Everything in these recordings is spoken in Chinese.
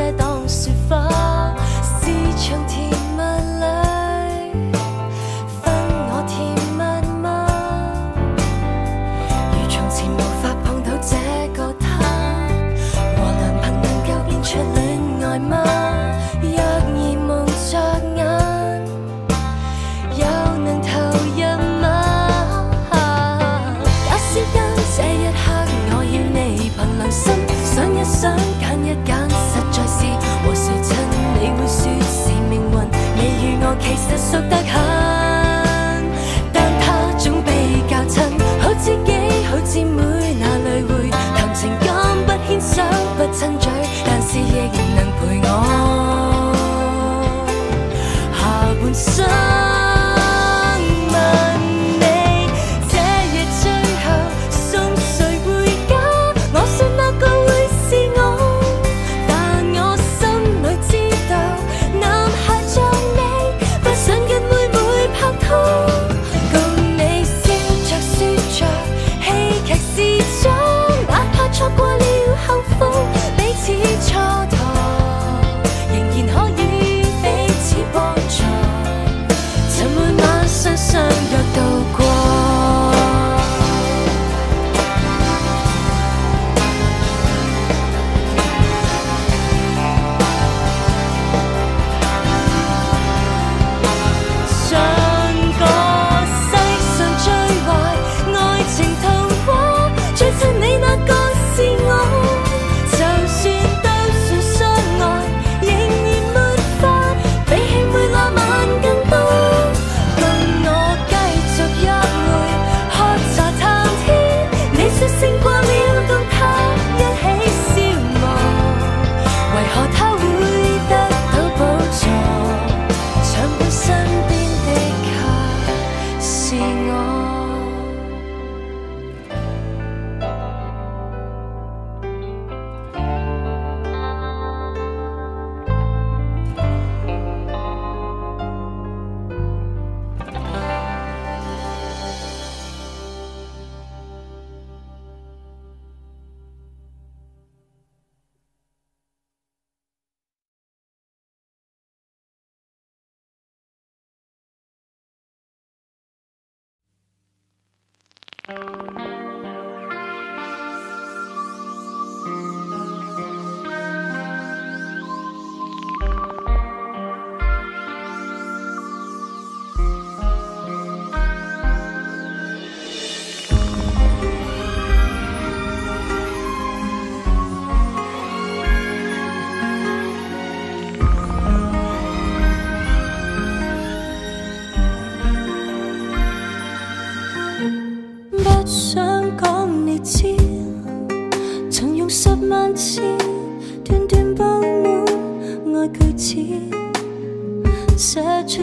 在道。憶能陪我。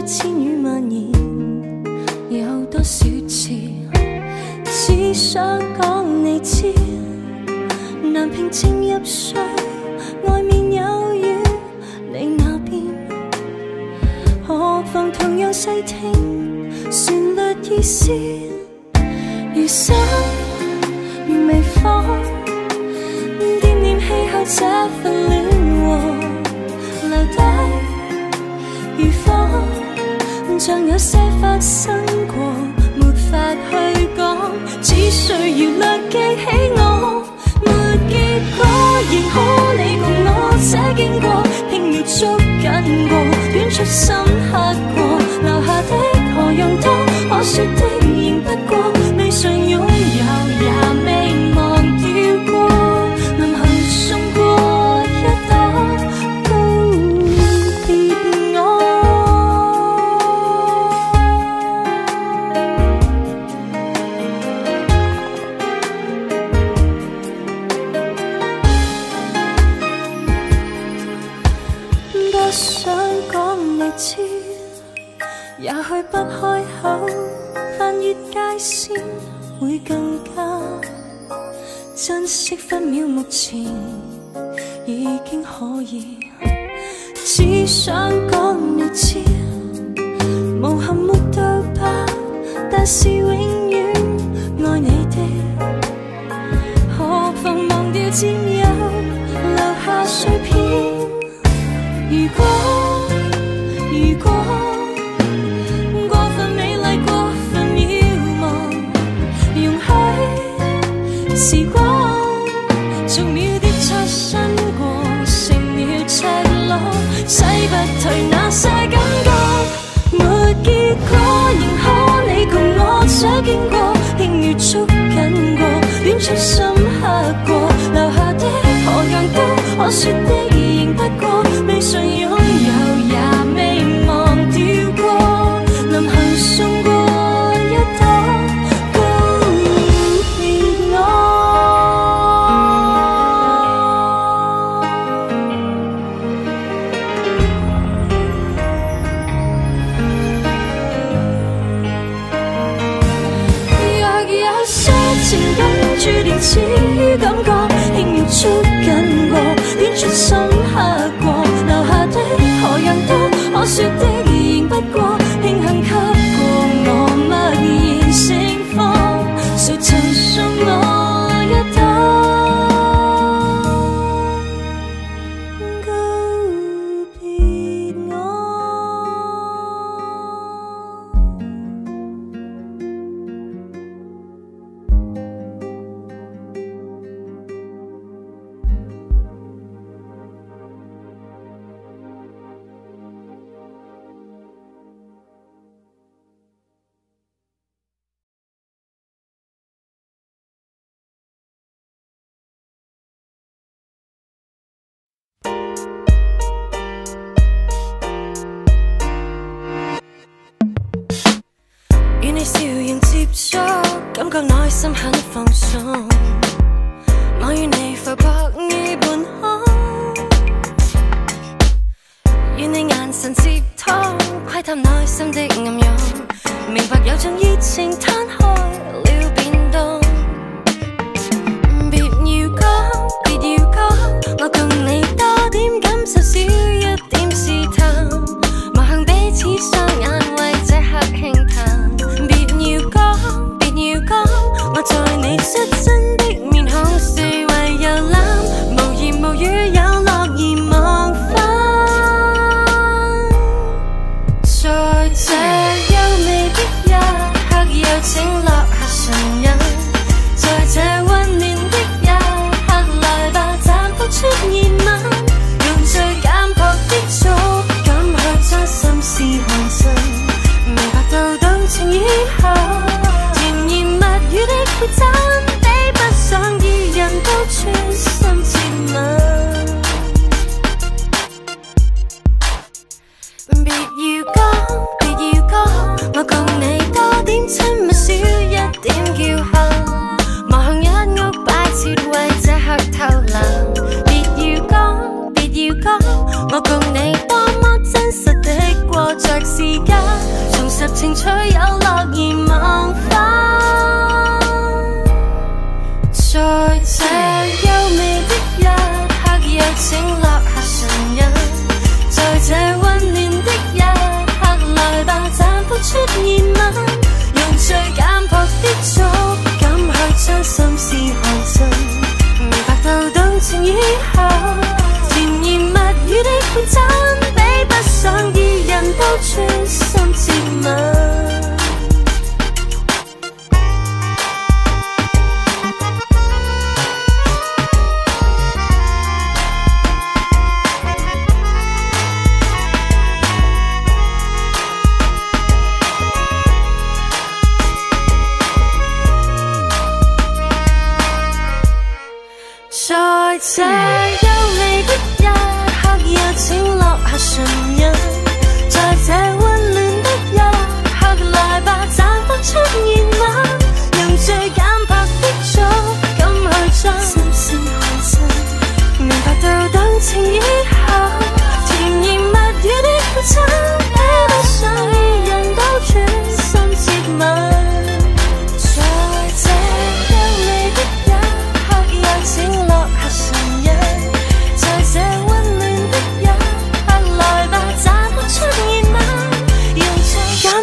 轻。只需要略记起我，没结果仍可你共我写经过，拼要捉紧过，短出深刻过，留下的何用多，可说的仍不过。情感注定似于感觉，轻描捉紧过，点出深刻过，留下的何样多？可说的，言不过。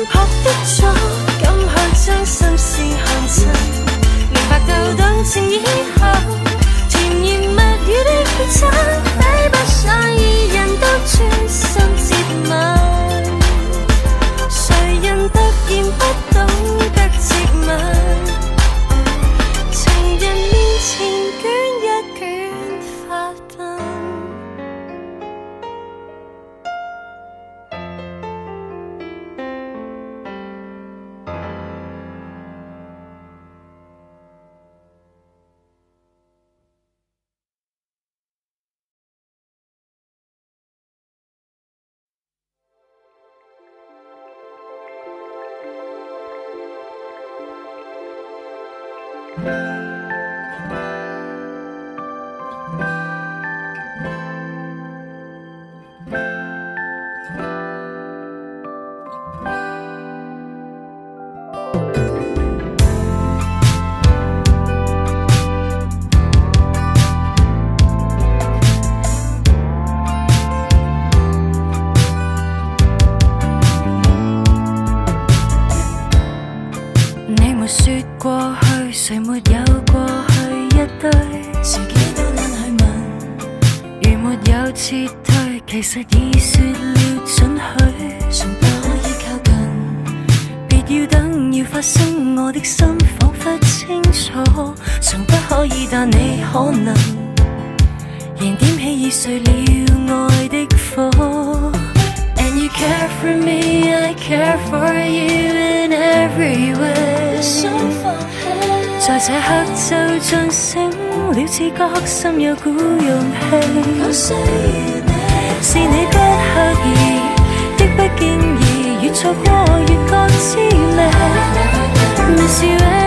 跑的快。越过越觉滋味。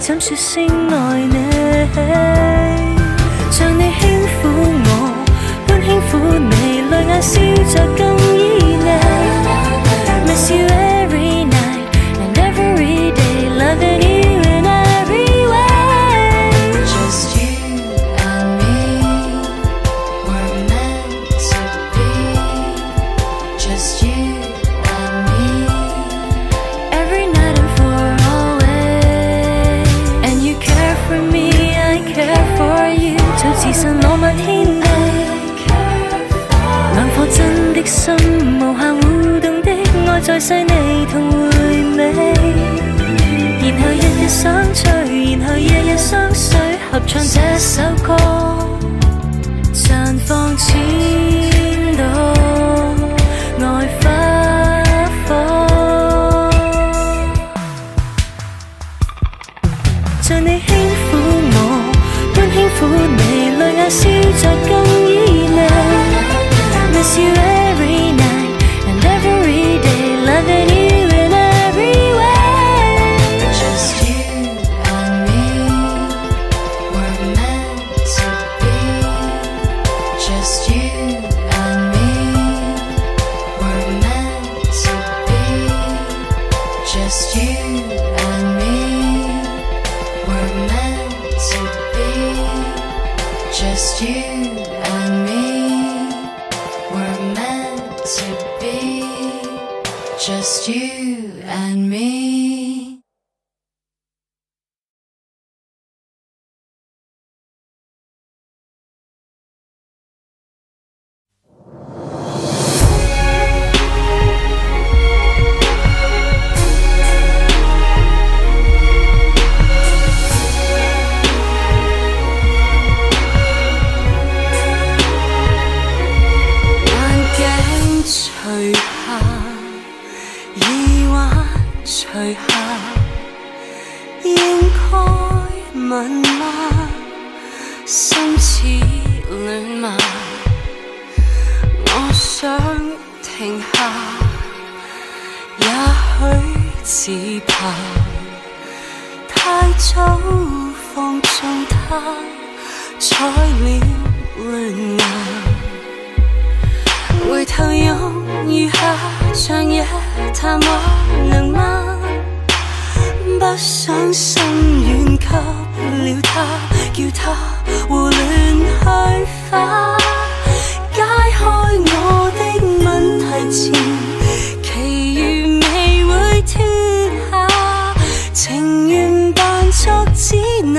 怎说声爱你？像你轻抚我，般轻抚你，泪眼笑着更依恋。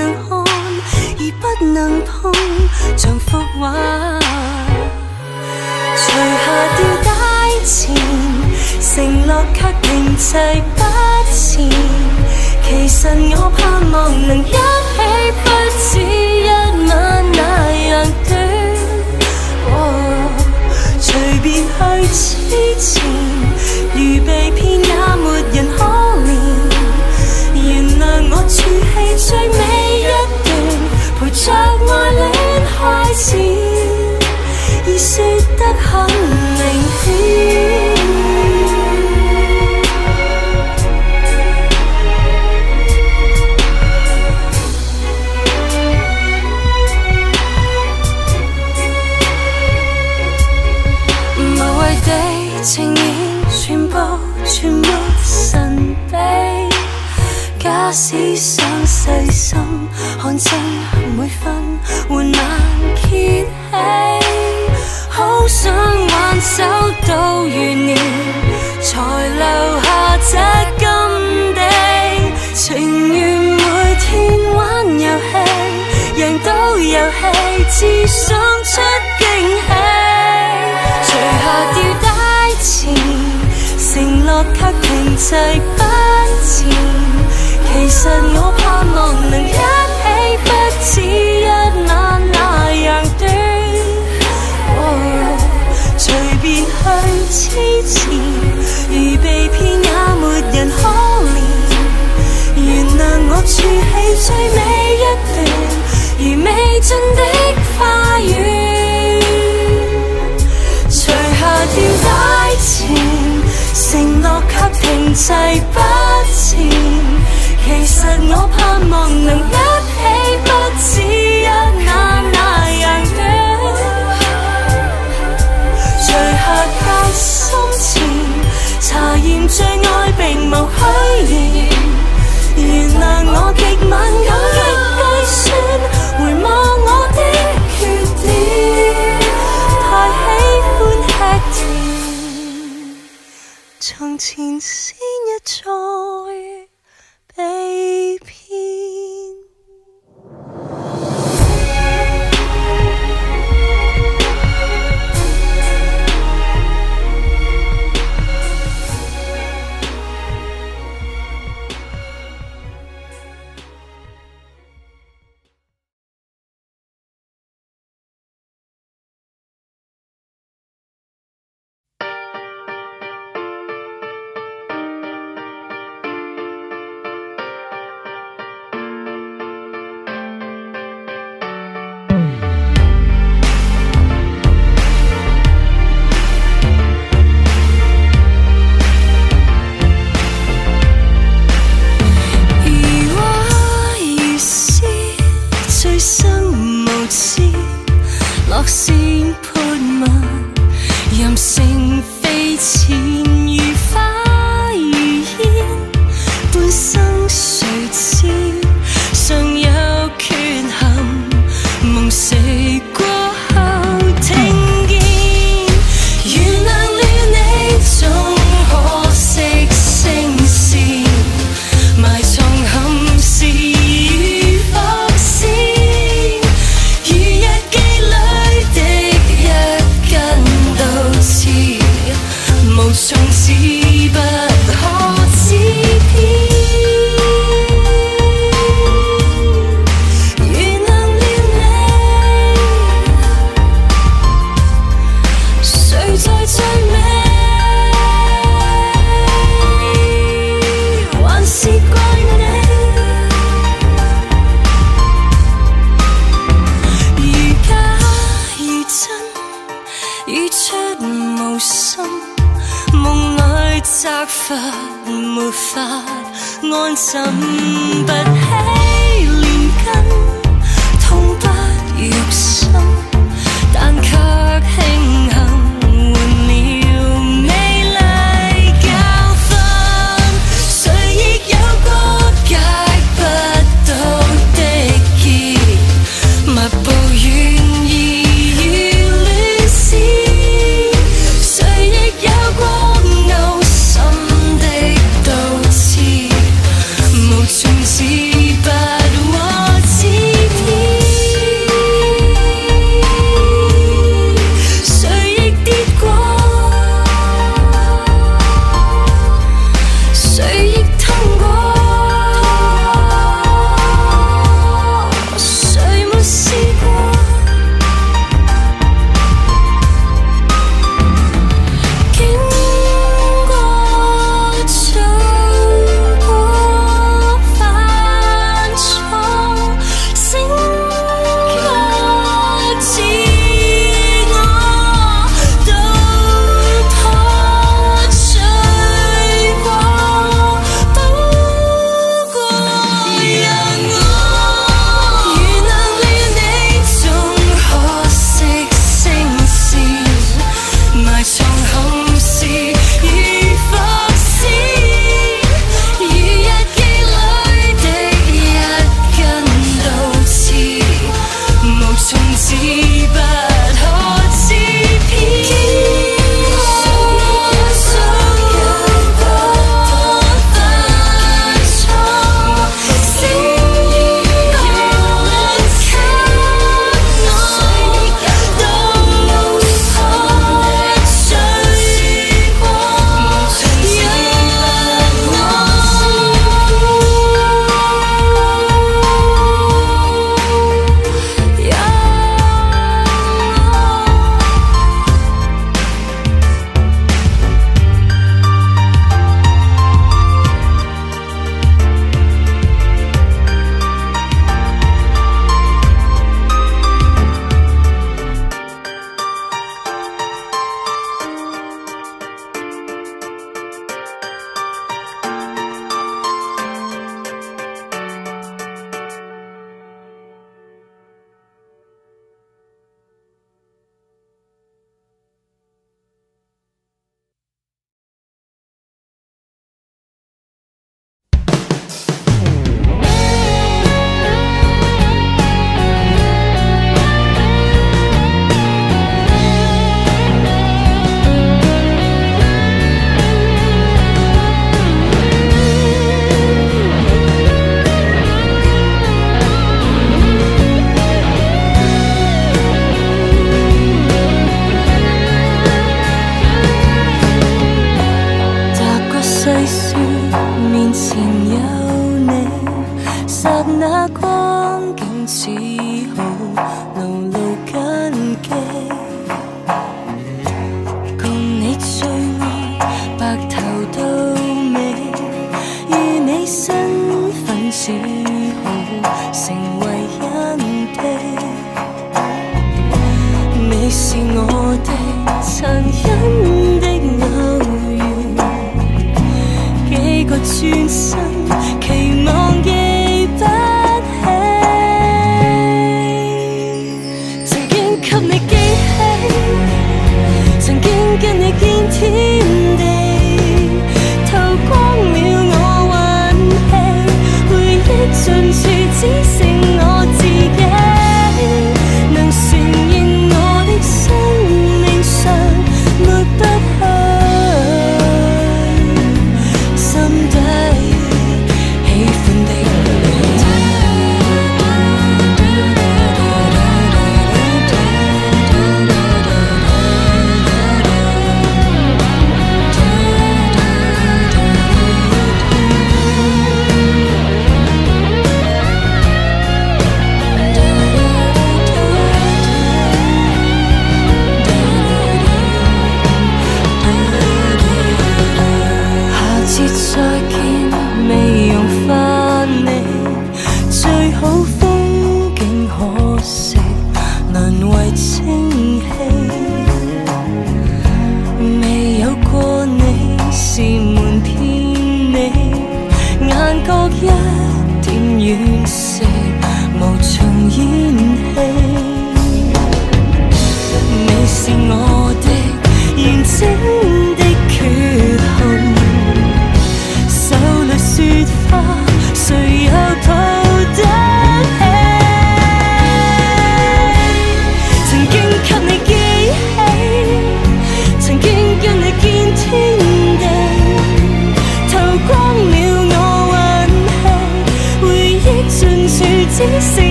能看而不能碰，像幅画。除下吊带前，承诺却停滞不前。其实我盼望能一起，不止一晚那样短。随便去痴缠，预备。很明显，无谓的情意，全部全没神秘。假使想细心看清。游戏只想出惊喜，除下吊带前，承诺却停滞不前。其实我盼望能一起，不只一眼那样短。随便去痴缠，如被骗也没人可怜。原谅我，处起最美一段。如未尽的花园。除下吊带前，承诺却停滞不前。其实我盼望能一起，不止一那那样远。除下戒心前，查验最爱并无虚言。原谅我极敏感。前先一再。心。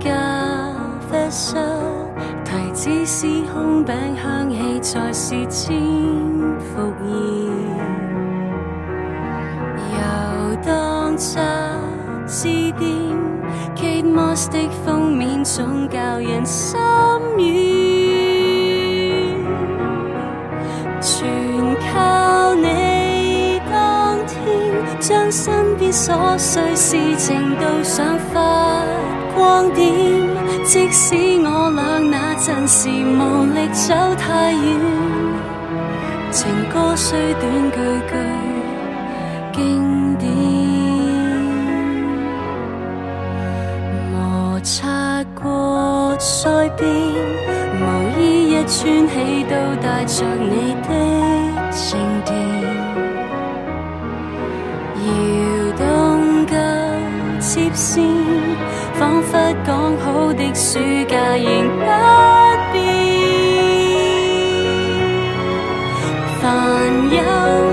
咖啡香，提子是空饼香气才是千服现。又荡茶之店，Kate Moss 的封面总教人心软。全靠你当天将身边琐碎事情都想快。光点，即使我俩那阵时无力走太远，情歌虽短句句经典。摩擦过腮边，毛衣一穿起都带着你的静电，摇动旧接线。仿佛讲好的暑假仍不变，烦忧。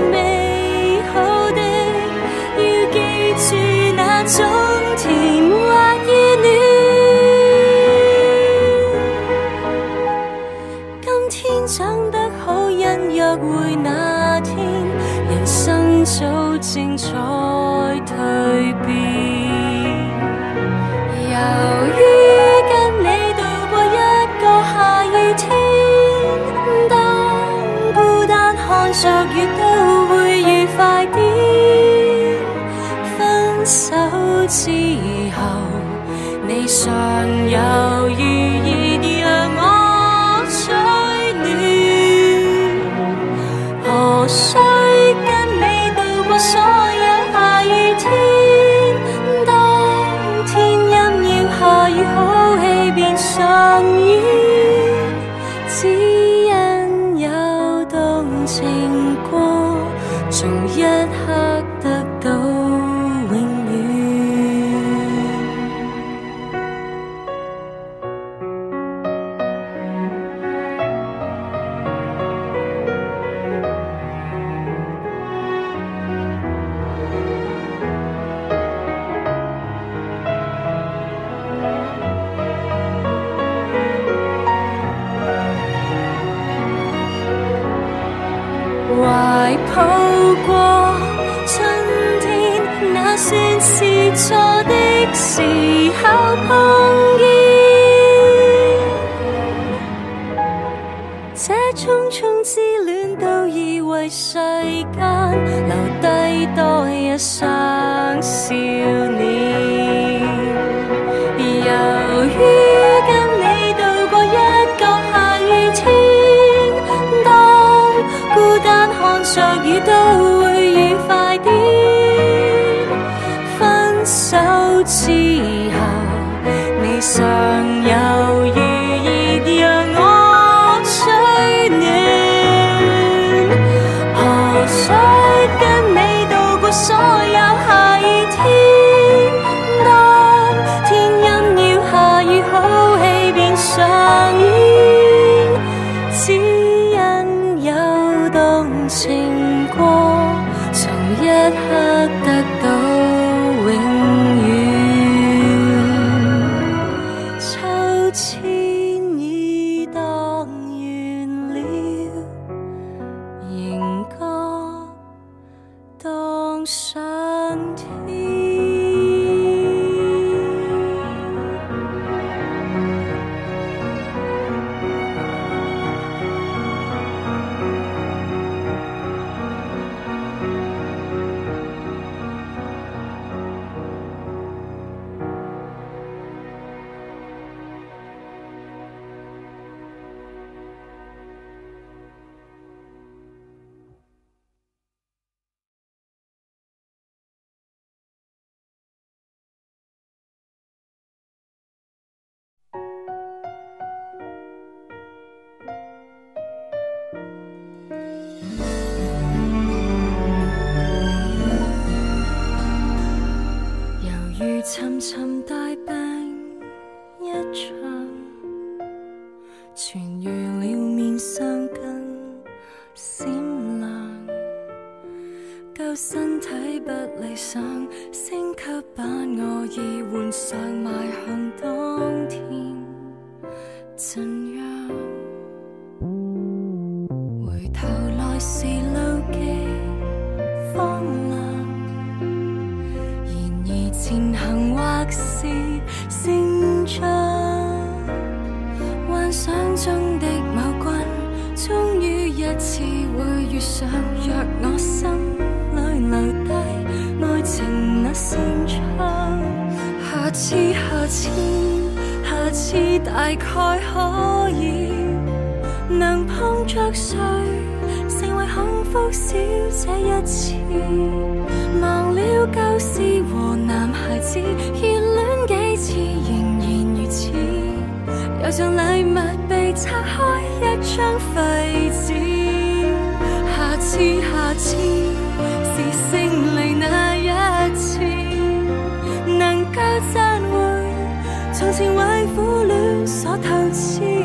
著雨都会愉快点。分手之后，你尚有。让情歌，从一刻得到。着睡，成为幸福小姐一次，忘了旧事和男孩子热恋几次，仍然如此。又像礼物被拆开一张废纸，下次下次是胜利那一次，能够散会，从前为苦恋所透支。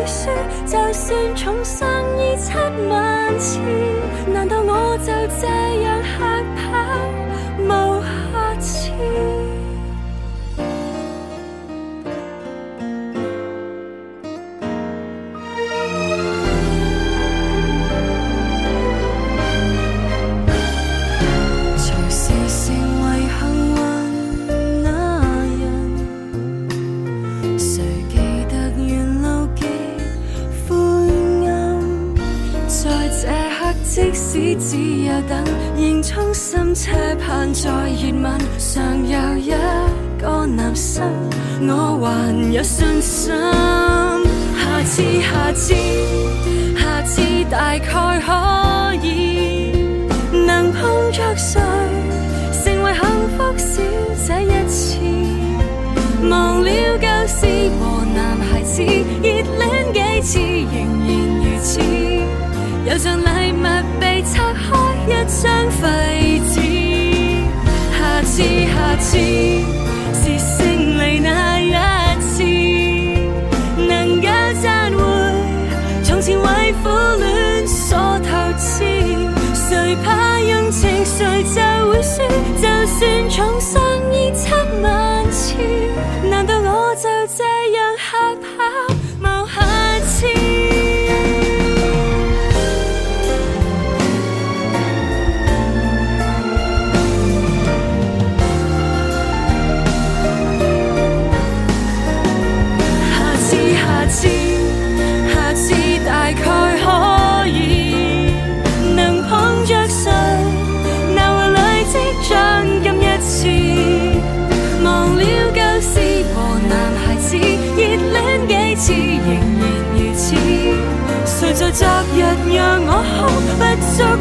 就算重伤已七万次，难道我就这？只只有等，仍衷心奢盼再热吻，尚有一个男生，我还有信心。下次，下次，下次大概可以，能碰着谁，成为幸福小姐一次，忘了旧事和男孩子热恋几次，仍然如此。就像礼物被拆开一张废纸，下次、下次是胜利那一次，能够暂回从前为苦恋所透支，谁怕用情谁就会输，就算重生已七万次，难道我就这样害怕？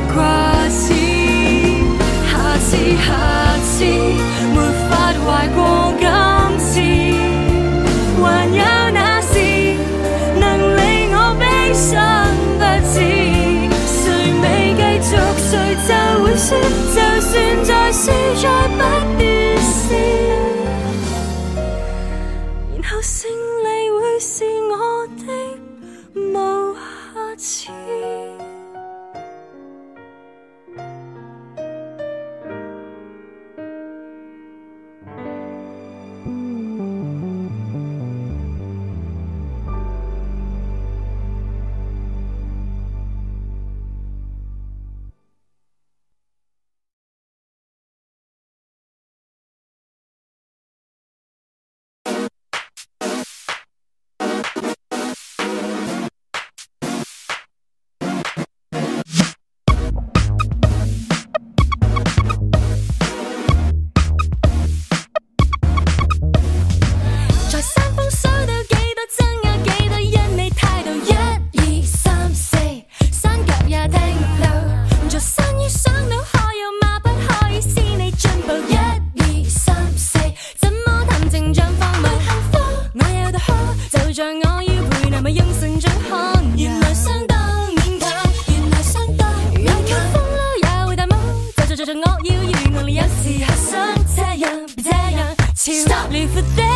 下次，下次，下次，没法坏过今次。还有哪事能令我悲伤不止？谁未继续，谁就会说，就算再输再不。在，我要陪，男免用成长看，原来相当勉强，原来相当。有卡风褛，也会帽，就我要有时想这样，这样。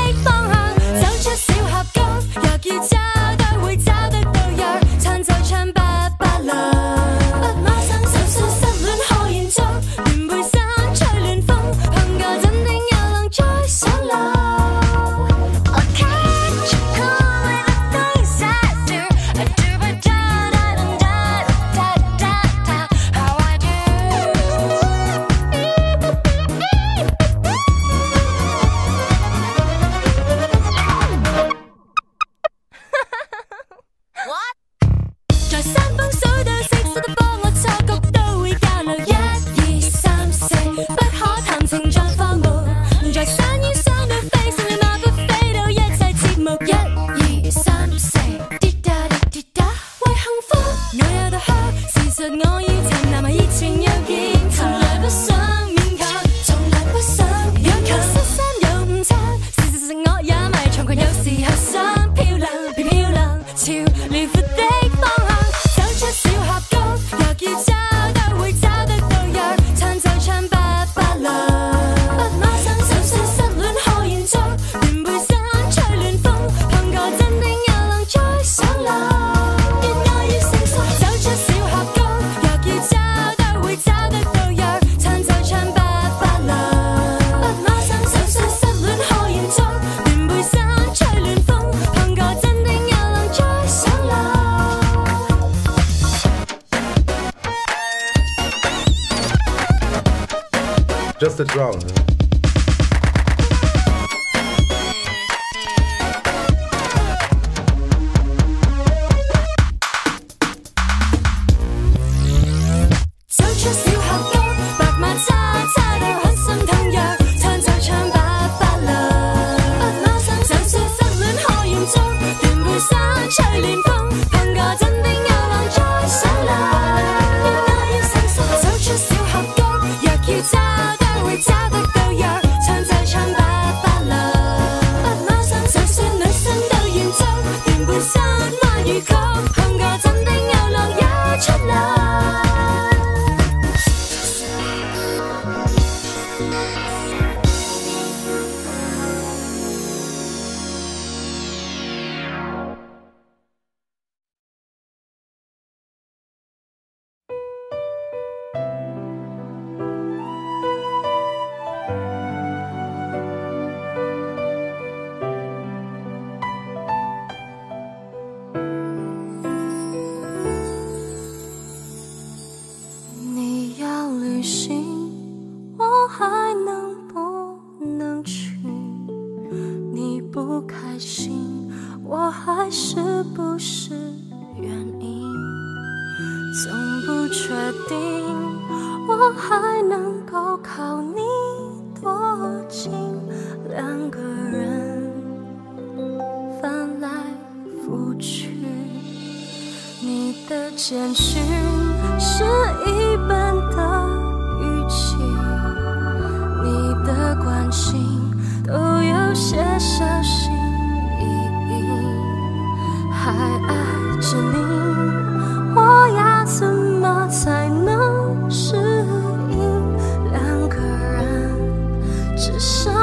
至少。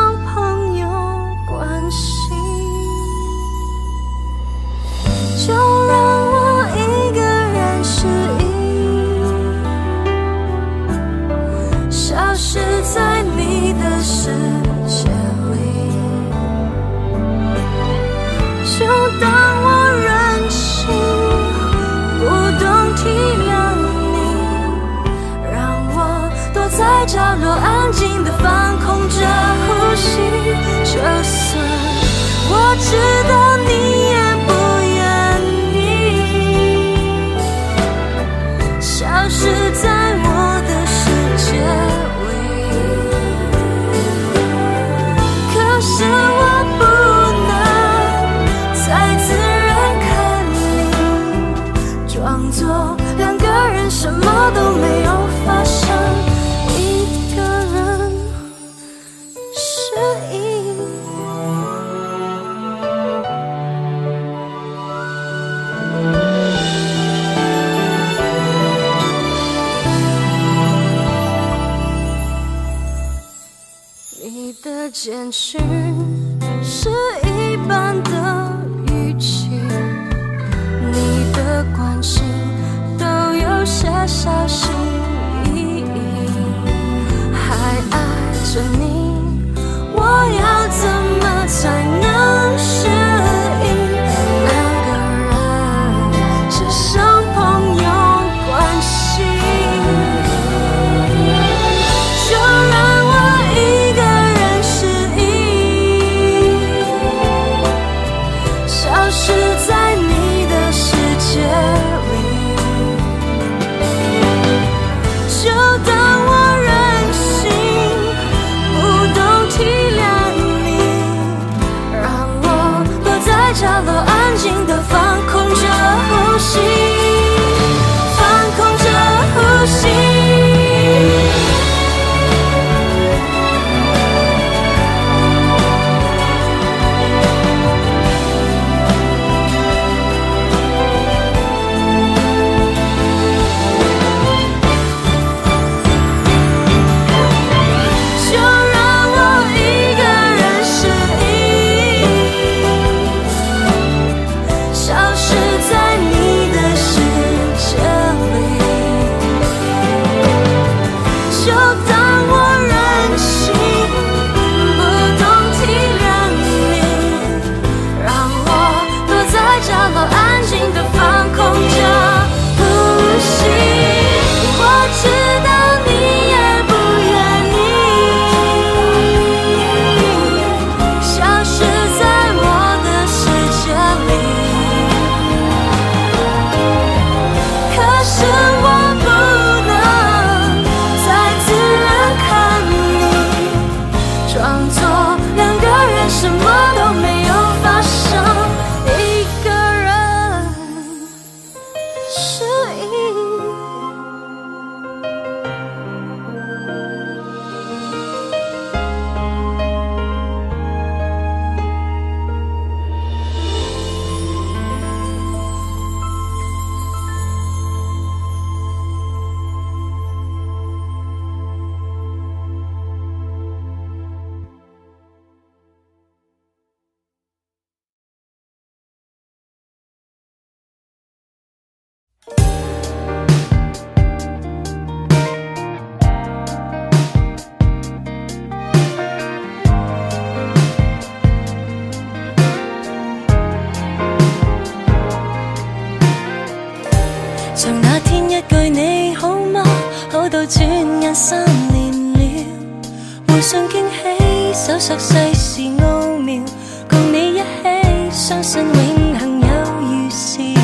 涉世事奥妙，共你一起相信永恒有预兆。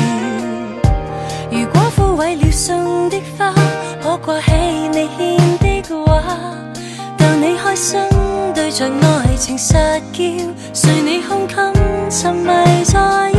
如果枯萎了送的花，可挂起你欠的画。逗你开心，对着爱情撒娇，随你胸襟沉迷在。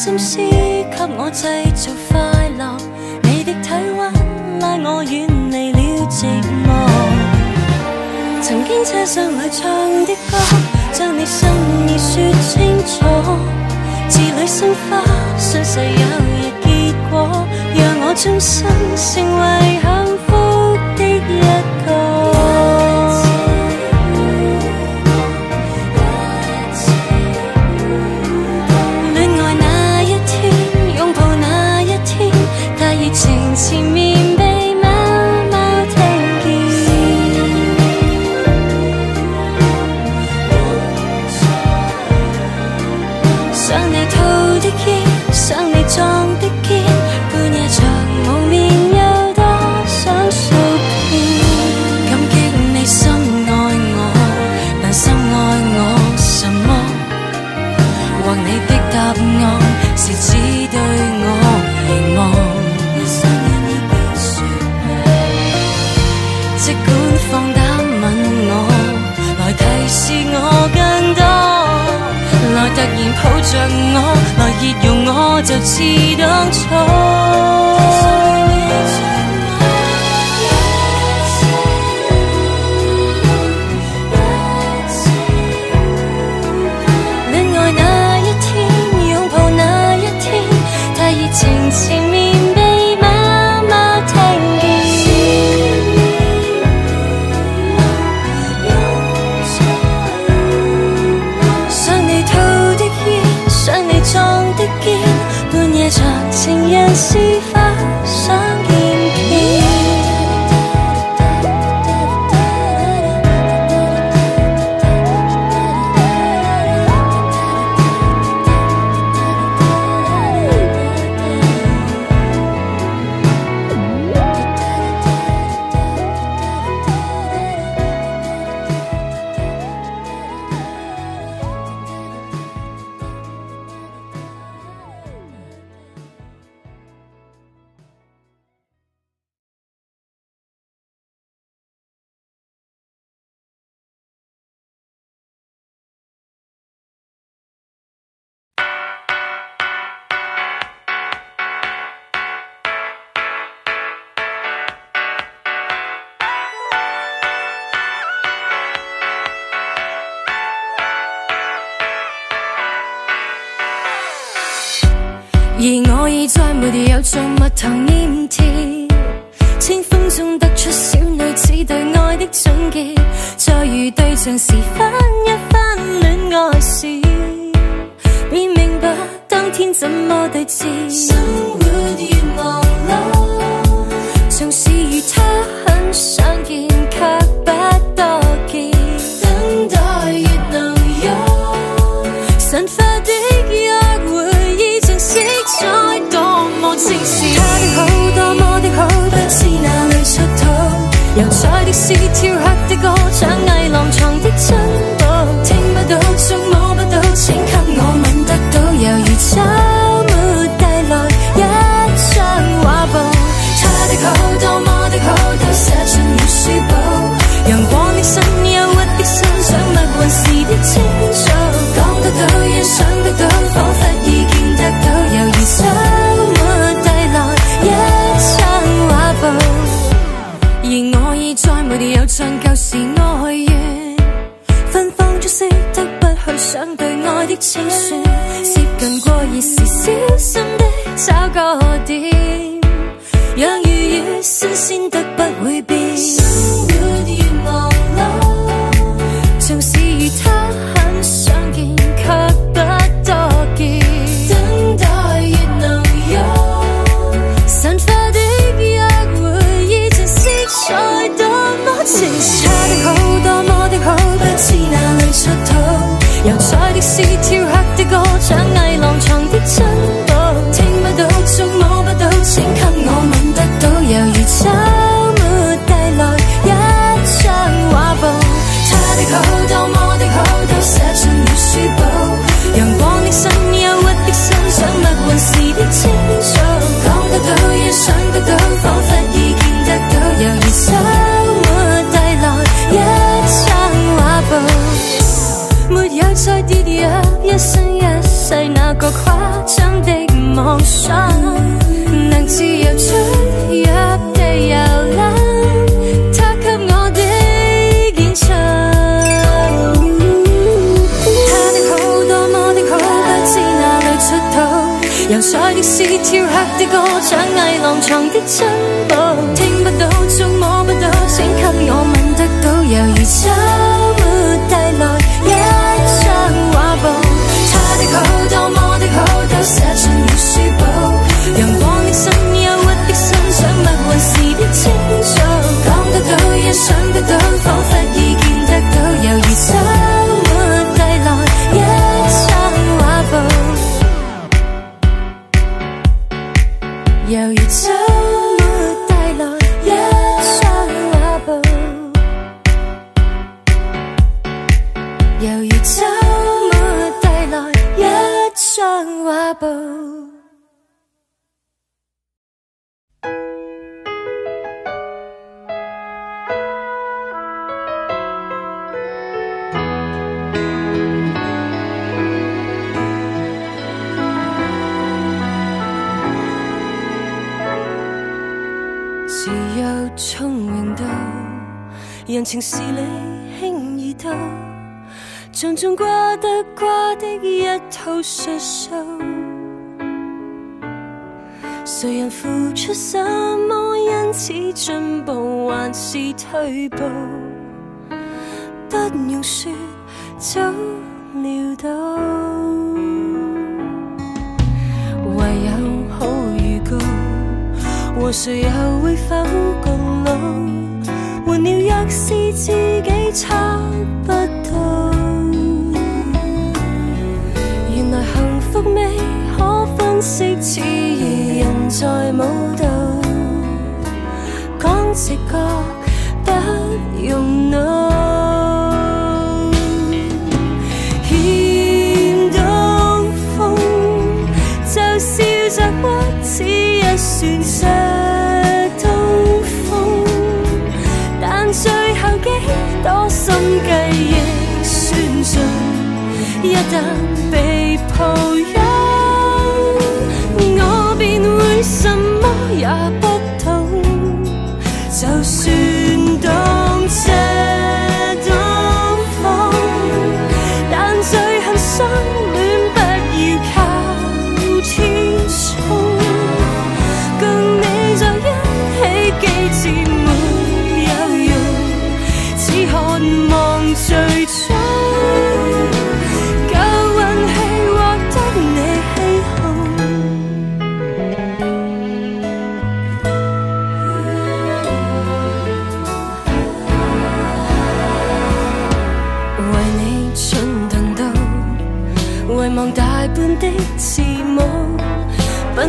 心思给我制造快乐，你的体温拉我远离了寂寞。曾经车厢里唱的歌，将你心意说清楚，字里生花，相信有日结果，让我终生成为。再没有在蜜糖黏贴，清风中得出小女子对爱的总结，再遇对象时翻一翻恋爱史，便明白当天怎么对峙。生活如忙碌，纵使与他很相见。油彩的诗，跳黑的歌，唱。贴近过热时，小心的找个点，让鱼鱼新鲜得不会。变。藏的珍宝，听不到，触摸不到，请给我吻得到，犹如针。出什么因此进步还是退步？不用说，早料到。唯有好预告，和谁又会否共老？换了若是自己测不到，原来幸福未。色似兒人在舞蹈，讲直觉不用脑，欠东风就笑着不指一算着东风，但最后几多心计亦算尽，一旦被抱。呀。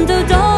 都懂。